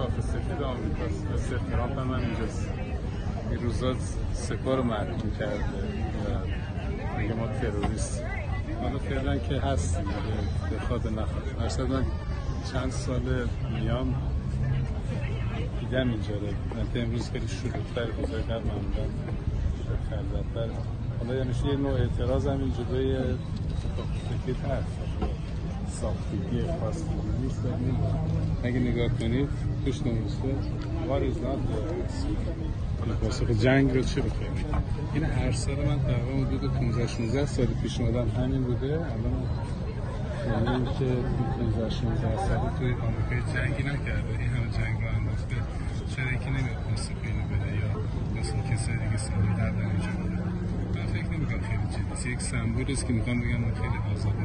کاخ سفید آمریکاست مثل ترامپ هم, هم اینجاست این روزا سپاه رو محکوم کرده. و میگه ما تروریست. حالا فعلا که هست دیگه بخواد نخواد هرصد من چند سال میام. دیدم اینجا رو. من امروز خیلی شروعتر روزای قبل معمولا خلوتتر. حالا یعنی یه نوع اعتراض هم این جلوی سفید هست. ساختگی خاصی نیست. اگه نگاه کنید توش نوشته not the واسه جنگ رو چه بخواهیم این هر سال من تقریبا حدود 15 16 سال پیش اومدم همین بوده. الان یعنی اینکه 15 16 سال توی آمریکا جنگی نکرده. این همه جنگ رو انداخته چرا یکی نمیاد موسیقی اینو بده یا مثل کسی دیگه سال قبل اینجا بوده من فکر نمی‌کنم خیلی جدیست یک سمبولی است که می‌خوام بگم ما خیلی آزاده